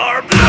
our blood.